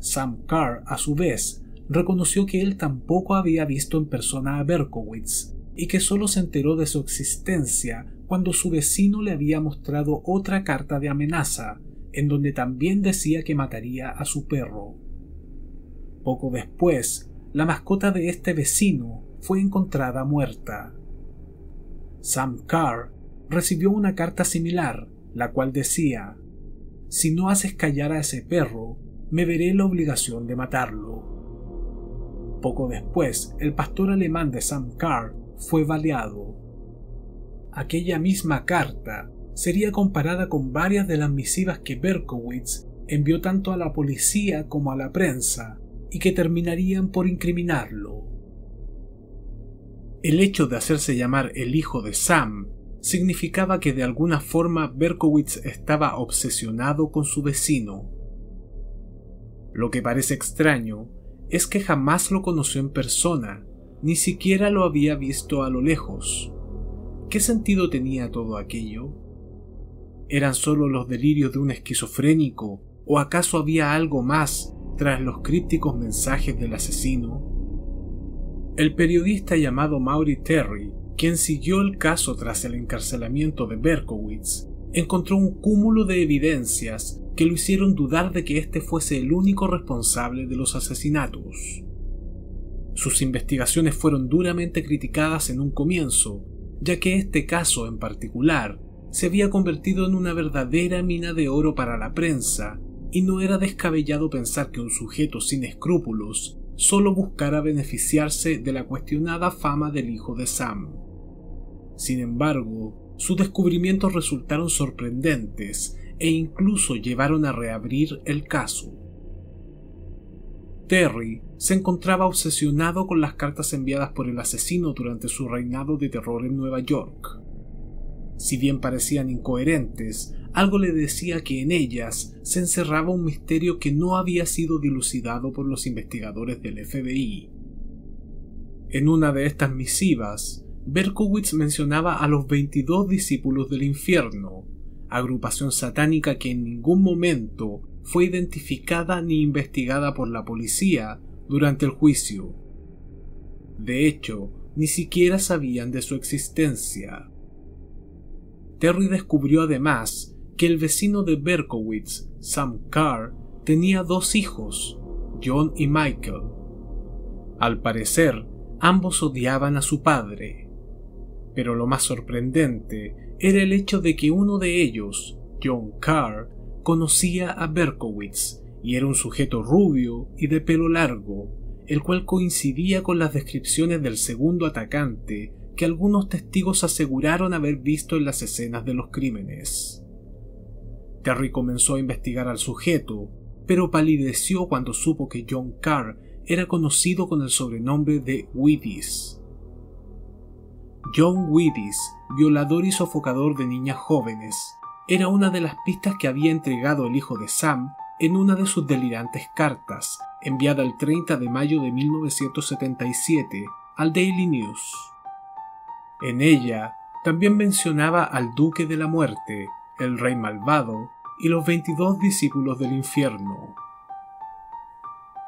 Sam Carr, a su vez, reconoció que él tampoco había visto en persona a Berkowitz y que solo se enteró de su existencia cuando su vecino le había mostrado otra carta de amenaza, en donde también decía que mataría a su perro. Poco después, la mascota de este vecino fue encontrada muerta. Sam Carr recibió una carta similar, la cual decía Si no haces callar a ese perro, me veré la obligación de matarlo. Poco después, el pastor alemán de Sam Carr fue baleado. Aquella misma carta sería comparada con varias de las misivas que Berkowitz envió tanto a la policía como a la prensa y que terminarían por incriminarlo. El hecho de hacerse llamar el hijo de Sam significaba que de alguna forma Berkowitz estaba obsesionado con su vecino. Lo que parece extraño es que jamás lo conoció en persona, ni siquiera lo había visto a lo lejos. ¿Qué sentido tenía todo aquello? ¿Eran solo los delirios de un esquizofrénico o acaso había algo más tras los crípticos mensajes del asesino? El periodista llamado Maury Terry, quien siguió el caso tras el encarcelamiento de Berkowitz, encontró un cúmulo de evidencias que lo hicieron dudar de que éste fuese el único responsable de los asesinatos. Sus investigaciones fueron duramente criticadas en un comienzo, ya que este caso en particular se había convertido en una verdadera mina de oro para la prensa, y no era descabellado pensar que un sujeto sin escrúpulos solo buscara beneficiarse de la cuestionada fama del hijo de Sam. Sin embargo, sus descubrimientos resultaron sorprendentes e incluso llevaron a reabrir el caso. Terry se encontraba obsesionado con las cartas enviadas por el asesino durante su reinado de terror en Nueva York. Si bien parecían incoherentes, algo le decía que en ellas se encerraba un misterio que no había sido dilucidado por los investigadores del FBI. En una de estas misivas, Berkowitz mencionaba a los 22 discípulos del infierno, agrupación satánica que en ningún momento fue identificada ni investigada por la policía durante el juicio. De hecho, ni siquiera sabían de su existencia. Terry descubrió además que el vecino de Berkowitz, Sam Carr, tenía dos hijos, John y Michael. Al parecer, ambos odiaban a su padre. Pero lo más sorprendente era el hecho de que uno de ellos, John Carr, conocía a Berkowitz y era un sujeto rubio y de pelo largo, el cual coincidía con las descripciones del segundo atacante que algunos testigos aseguraron haber visto en las escenas de los crímenes. Terry comenzó a investigar al sujeto, pero palideció cuando supo que John Carr era conocido con el sobrenombre de Whittis. John Whittis, violador y sofocador de niñas jóvenes, era una de las pistas que había entregado el hijo de Sam en una de sus delirantes cartas, enviada el 30 de mayo de 1977 al Daily News. En ella también mencionaba al Duque de la Muerte, el Rey Malvado y los 22 discípulos del infierno.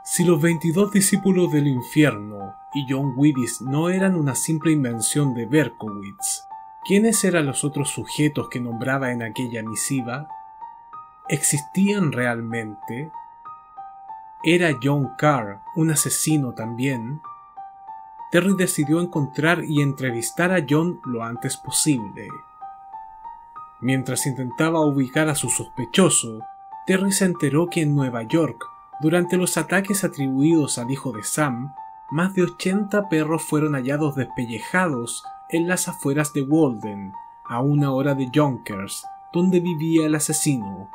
Si los 22 discípulos del infierno y John Willis no eran una simple invención de Berkowitz, ¿quiénes eran los otros sujetos que nombraba en aquella misiva? ¿Existían realmente? ¿Era John Carr un asesino también? Terry decidió encontrar y entrevistar a John lo antes posible. Mientras intentaba ubicar a su sospechoso, Terry se enteró que en Nueva York durante los ataques atribuidos al hijo de Sam, más de 80 perros fueron hallados despellejados en las afueras de Walden, a una hora de Yonkers, donde vivía el asesino.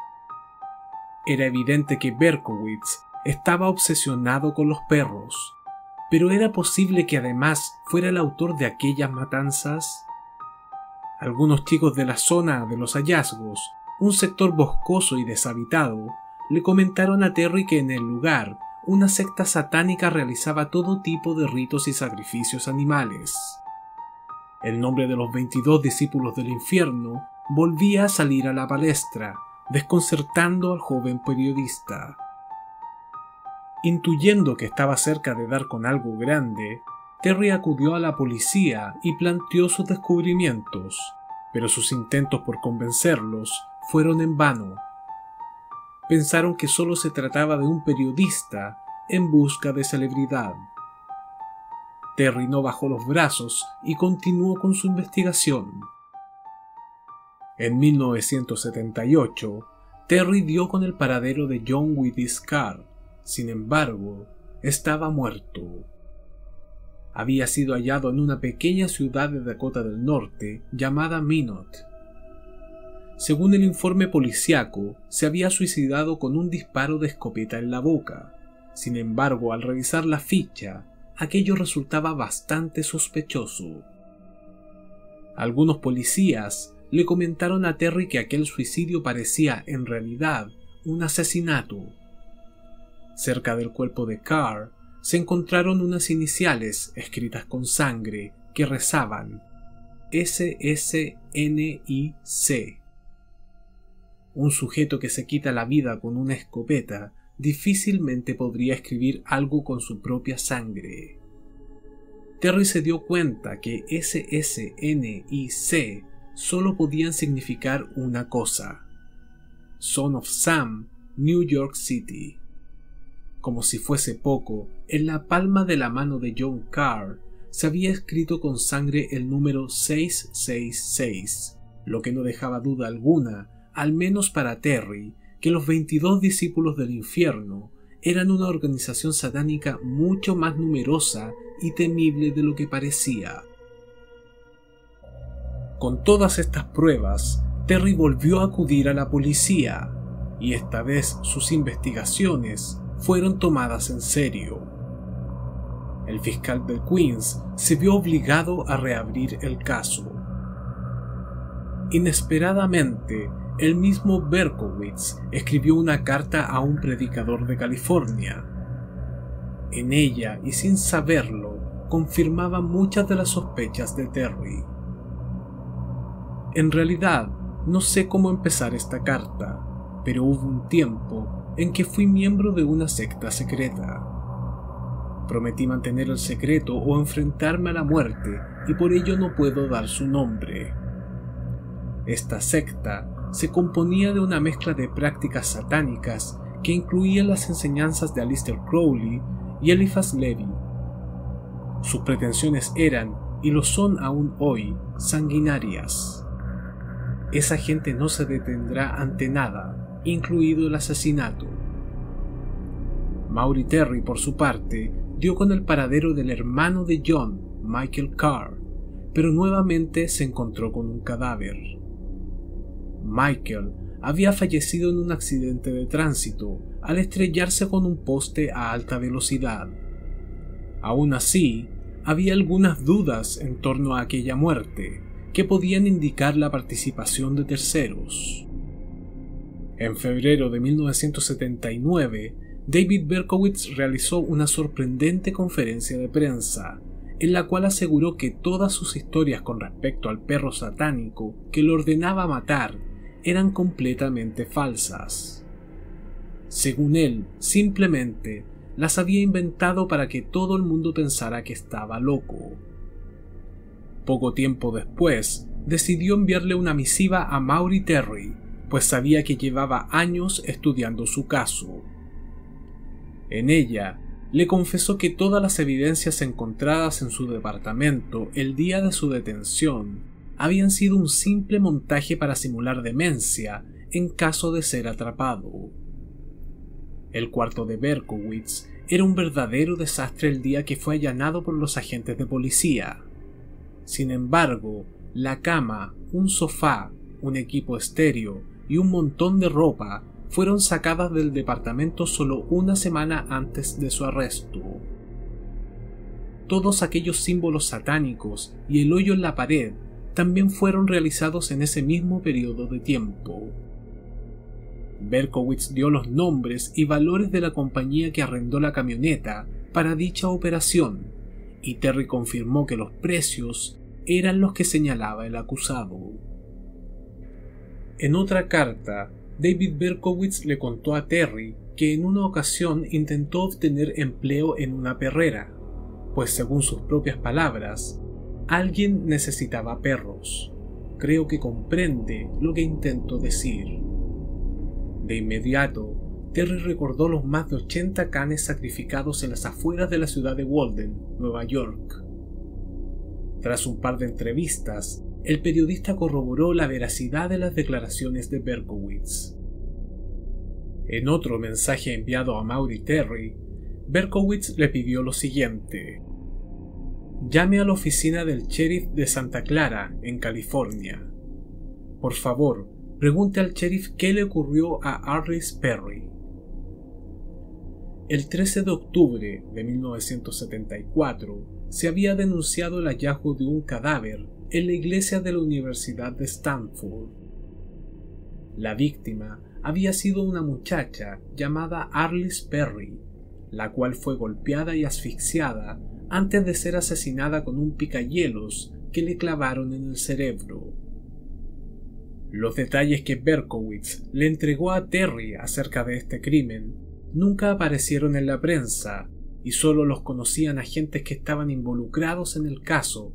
Era evidente que Berkowitz estaba obsesionado con los perros, pero ¿era posible que además fuera el autor de aquellas matanzas? Algunos chicos de la zona de los hallazgos, un sector boscoso y deshabitado, le comentaron a Terry que en el lugar una secta satánica realizaba todo tipo de ritos y sacrificios animales. El nombre de los 22 discípulos del infierno volvía a salir a la palestra, desconcertando al joven periodista. Intuyendo que estaba cerca de dar con algo grande, Terry acudió a la policía y planteó sus descubrimientos, pero sus intentos por convencerlos fueron en vano. Pensaron que solo se trataba de un periodista en busca de celebridad. Terry no bajó los brazos y continuó con su investigación. En 1978, Terry dio con el paradero de John Carr. Sin embargo, estaba muerto. Había sido hallado en una pequeña ciudad de Dakota del Norte llamada Minot. Según el informe policiaco, se había suicidado con un disparo de escopeta en la boca. Sin embargo, al revisar la ficha, aquello resultaba bastante sospechoso. Algunos policías le comentaron a Terry que aquel suicidio parecía en realidad un asesinato. Cerca del cuerpo de Carr se encontraron unas iniciales escritas con sangre que rezaban SSNIC. Un sujeto que se quita la vida con una escopeta difícilmente podría escribir algo con su propia sangre. Terry se dio cuenta que SSNIC solo podían significar una cosa. Son of Sam, New York City. Como si fuese poco, en la palma de la mano de John Carr se había escrito con sangre el número 666, lo que no dejaba duda alguna, al menos para Terry, que los 22 discípulos del infierno eran una organización satánica mucho más numerosa y temible de lo que parecía. Con todas estas pruebas, Terry volvió a acudir a la policía, y esta vez sus investigaciones fueron tomadas en serio. El fiscal de Queens se vio obligado a reabrir el caso. Inesperadamente, el mismo Berkowitz escribió una carta a un predicador de California. En ella, y sin saberlo, confirmaba muchas de las sospechas de Terry. En realidad, no sé cómo empezar esta carta, pero hubo un tiempo en que fui miembro de una secta secreta. Prometí mantener el secreto o enfrentarme a la muerte y por ello no puedo dar su nombre. Esta secta se componía de una mezcla de prácticas satánicas que incluían las enseñanzas de Aleister Crowley y Eliphas Levi. Sus pretensiones eran, y lo son aún hoy, sanguinarias esa gente no se detendrá ante nada, incluido el asesinato. Maury Terry, por su parte, dio con el paradero del hermano de John, Michael Carr, pero nuevamente se encontró con un cadáver. Michael había fallecido en un accidente de tránsito al estrellarse con un poste a alta velocidad. Aún así, había algunas dudas en torno a aquella muerte, que podían indicar la participación de terceros. En febrero de 1979, David Berkowitz realizó una sorprendente conferencia de prensa, en la cual aseguró que todas sus historias con respecto al perro satánico que lo ordenaba matar eran completamente falsas. Según él, simplemente las había inventado para que todo el mundo pensara que estaba loco. Poco tiempo después, decidió enviarle una misiva a Maury Terry, pues sabía que llevaba años estudiando su caso. En ella, le confesó que todas las evidencias encontradas en su departamento el día de su detención habían sido un simple montaje para simular demencia en caso de ser atrapado. El cuarto de Berkowitz era un verdadero desastre el día que fue allanado por los agentes de policía. Sin embargo, la cama, un sofá, un equipo estéreo y un montón de ropa fueron sacadas del departamento solo una semana antes de su arresto. Todos aquellos símbolos satánicos y el hoyo en la pared también fueron realizados en ese mismo periodo de tiempo. Berkowitz dio los nombres y valores de la compañía que arrendó la camioneta para dicha operación, y Terry confirmó que los precios eran los que señalaba el acusado. En otra carta, David Berkowitz le contó a Terry que en una ocasión intentó obtener empleo en una perrera, pues según sus propias palabras, alguien necesitaba perros. Creo que comprende lo que intento decir. De inmediato, Terry recordó los más de 80 canes sacrificados en las afueras de la ciudad de Walden, Nueva York. Tras un par de entrevistas, el periodista corroboró la veracidad de las declaraciones de Berkowitz. En otro mensaje enviado a Maury Terry, Berkowitz le pidió lo siguiente. Llame a la oficina del sheriff de Santa Clara, en California. Por favor, pregunte al sheriff qué le ocurrió a Arlis Perry. El 13 de octubre de 1974 se había denunciado el hallazgo de un cadáver en la iglesia de la Universidad de Stanford. La víctima había sido una muchacha llamada Arlis Perry, la cual fue golpeada y asfixiada antes de ser asesinada con un picahielos que le clavaron en el cerebro. Los detalles que Berkowitz le entregó a Terry acerca de este crimen nunca aparecieron en la prensa y solo los conocían agentes que estaban involucrados en el caso.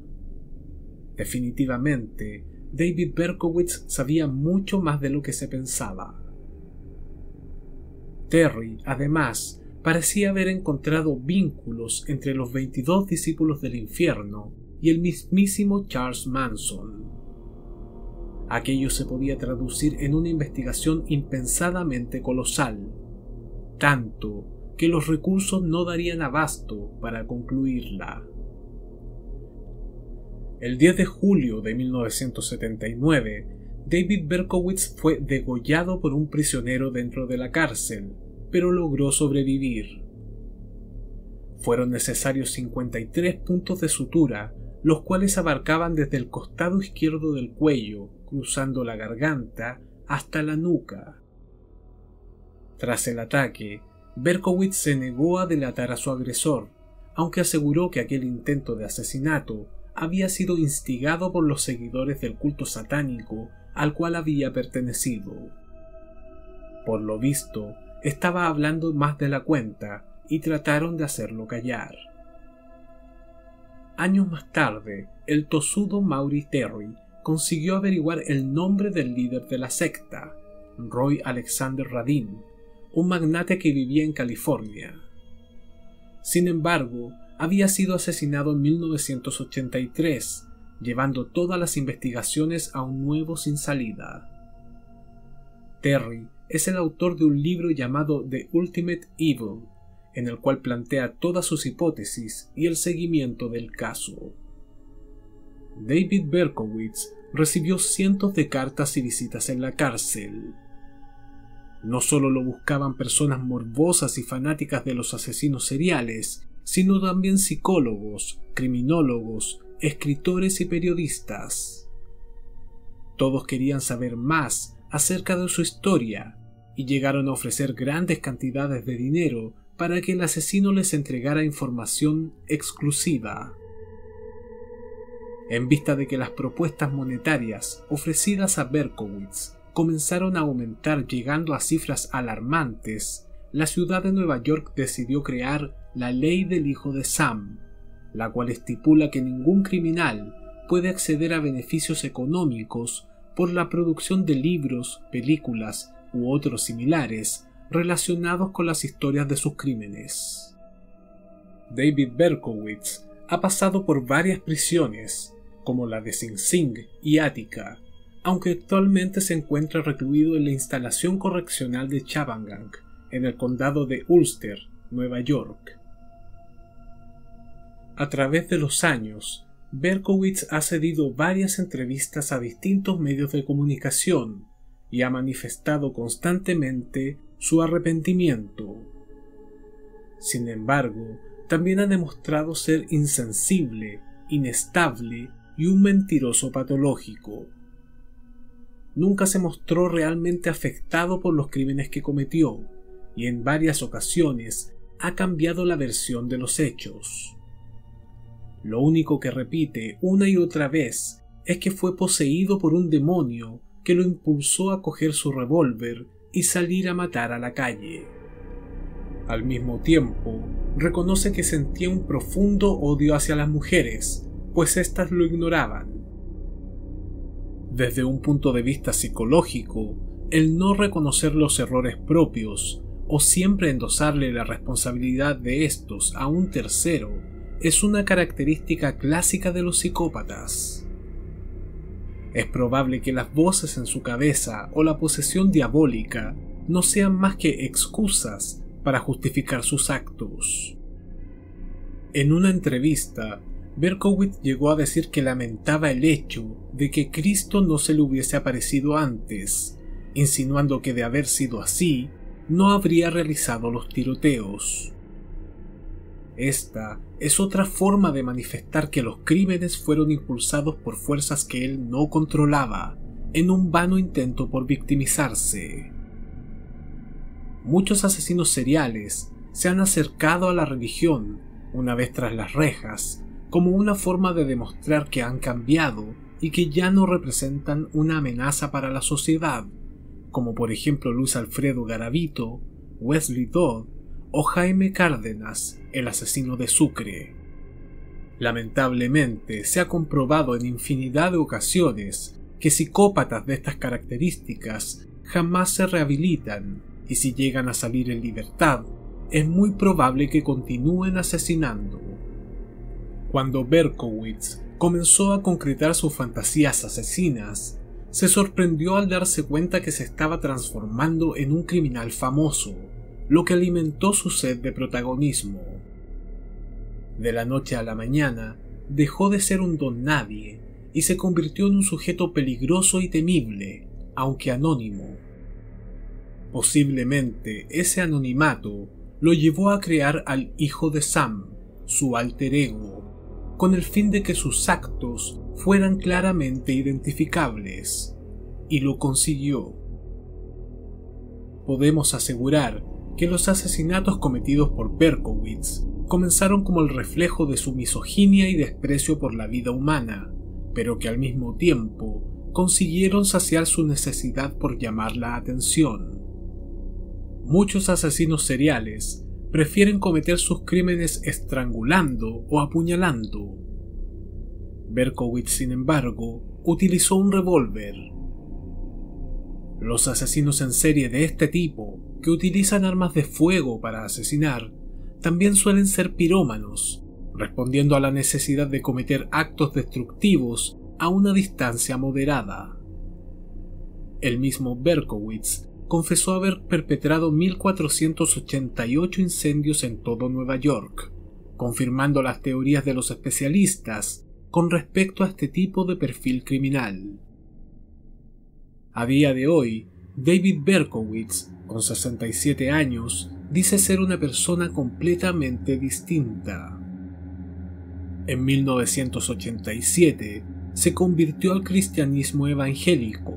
Definitivamente, David Berkowitz sabía mucho más de lo que se pensaba. Terry, además, parecía haber encontrado vínculos entre los 22 discípulos del infierno y el mismísimo Charles Manson. Aquello se podía traducir en una investigación impensadamente colosal, tanto que los recursos no darían abasto para concluirla. El 10 de julio de 1979, David Berkowitz fue degollado por un prisionero dentro de la cárcel, pero logró sobrevivir. Fueron necesarios 53 puntos de sutura, los cuales abarcaban desde el costado izquierdo del cuello, cruzando la garganta, hasta la nuca. Tras el ataque, Berkowitz se negó a delatar a su agresor, aunque aseguró que aquel intento de asesinato había sido instigado por los seguidores del culto satánico al cual había pertenecido. Por lo visto, estaba hablando más de la cuenta y trataron de hacerlo callar. Años más tarde, el tosudo Maury Terry consiguió averiguar el nombre del líder de la secta, Roy Alexander Radin, un magnate que vivía en California. Sin embargo, había sido asesinado en 1983 llevando todas las investigaciones a un nuevo sin salida. Terry es el autor de un libro llamado The Ultimate Evil, en el cual plantea todas sus hipótesis y el seguimiento del caso. David Berkowitz recibió cientos de cartas y visitas en la cárcel. No solo lo buscaban personas morbosas y fanáticas de los asesinos seriales, sino también psicólogos, criminólogos, escritores y periodistas. Todos querían saber más acerca de su historia y llegaron a ofrecer grandes cantidades de dinero para que el asesino les entregara información exclusiva. En vista de que las propuestas monetarias ofrecidas a Berkowitz comenzaron a aumentar llegando a cifras alarmantes, la ciudad de Nueva York decidió crear la ley del hijo de Sam, la cual estipula que ningún criminal puede acceder a beneficios económicos por la producción de libros, películas u otros similares relacionados con las historias de sus crímenes. David Berkowitz ha pasado por varias prisiones, como la de Sing Sing y Ática, aunque actualmente se encuentra recluido en la instalación correccional de Chabangang, en el condado de Ulster, Nueva York. A través de los años, Berkowitz ha cedido varias entrevistas a distintos medios de comunicación y ha manifestado constantemente su arrepentimiento. Sin embargo, también ha demostrado ser insensible, inestable y un mentiroso patológico. nunca se mostró realmente afectado por los crímenes que cometió y en varias ocasiones ha cambiado la versión de los hechos. Lo único que repite una y otra vez es que fue poseído por un demonio que lo impulsó a coger su revólver y salir a matar a la calle. Al mismo tiempo, reconoce que sentía un profundo odio hacia las mujeres, pues éstas lo ignoraban. Desde un punto de vista psicológico, el no reconocer los errores propios o siempre endosarle la responsabilidad de estos a un tercero es una característica clásica de los psicópatas. Es probable que las voces en su cabeza o la posesión diabólica no sean más que excusas para justificar sus actos. En una entrevista, Berkowitz llegó a decir que lamentaba el hecho de que Cristo no se le hubiese aparecido antes, insinuando que de haber sido así, no habría realizado los tiroteos. Esta es otra forma de manifestar que los crímenes fueron impulsados por fuerzas que él no controlaba, en un vano intento por victimizarse. Muchos asesinos seriales se han acercado a la religión, una vez tras las rejas, como una forma de demostrar que han cambiado y que ya no representan una amenaza para la sociedad, como por ejemplo Luis Alfredo Garavito, Wesley Dodd o Jaime Cárdenas, el asesino de Sucre. Lamentablemente se ha comprobado en infinidad de ocasiones que psicópatas de estas características jamás se rehabilitan y si llegan a salir en libertad, es muy probable que continúen asesinando. Cuando Berkowitz comenzó a concretar sus fantasías asesinas, se sorprendió al darse cuenta que se estaba transformando en un criminal famoso, lo que alimentó su sed de protagonismo. De la noche a la mañana, dejó de ser un don nadie y se convirtió en un sujeto peligroso y temible, aunque anónimo. Posiblemente ese anonimato lo llevó a crear al hijo de Sam, su alter ego, con el fin de que sus actos fueran claramente identificables, y lo consiguió. Podemos asegurar que los asesinatos cometidos por Berkowitz comenzaron como el reflejo de su misoginia y desprecio por la vida humana, pero que al mismo tiempo consiguieron saciar su necesidad por llamar la atención. Muchos asesinos seriales prefieren cometer sus crímenes estrangulando o apuñalando. Berkowitz, sin embargo, utilizó un revólver. Los asesinos en serie de este tipo, que utilizan armas de fuego para asesinar, también suelen ser pirómanos, respondiendo a la necesidad de cometer actos destructivos a una distancia moderada. El mismo Berkowitz confesó haber perpetrado 1.488 incendios en todo Nueva York, confirmando las teorías de los especialistas con respecto a este tipo de perfil criminal. A día de hoy, David Berkowitz, con 67 años, dice ser una persona completamente distinta. En 1987 se convirtió al cristianismo evangélico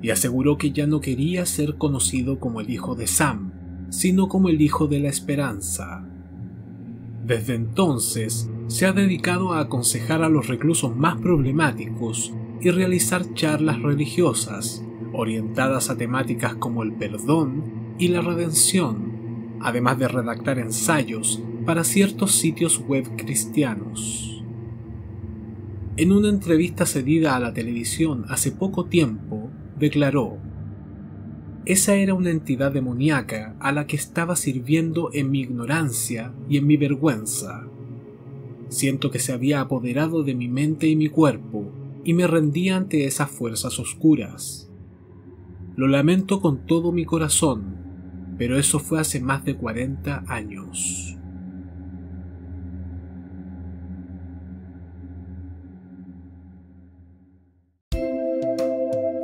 y aseguró que ya no quería ser conocido como el hijo de Sam, sino como el hijo de la esperanza. Desde entonces se ha dedicado a aconsejar a los reclusos más problemáticos y realizar charlas religiosas orientadas a temáticas como el perdón y la redención, además de redactar ensayos para ciertos sitios web cristianos. En una entrevista cedida a la televisión hace poco tiempo, declaró, esa era una entidad demoníaca a la que estaba sirviendo en mi ignorancia y en mi vergüenza. Siento que se había apoderado de mi mente y mi cuerpo, y me rendí ante esas fuerzas oscuras. Lo lamento con todo mi corazón, pero eso fue hace más de 40 años.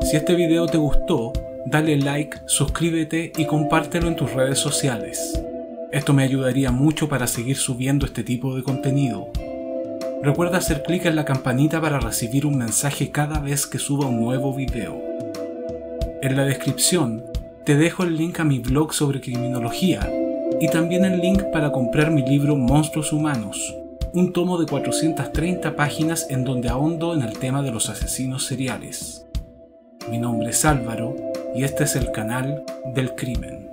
Si este video te gustó, dale like, suscríbete y compártelo en tus redes sociales. Esto me ayudaría mucho para seguir subiendo este tipo de contenido. Recuerda hacer clic en la campanita para recibir un mensaje cada vez que suba un nuevo video. En la descripción te dejo el link a mi blog sobre criminología y también el link para comprar mi libro Monstruos Humanos, un tomo de 430 páginas en donde ahondo en el tema de los asesinos seriales. Mi nombre es Álvaro y este es el canal del crimen.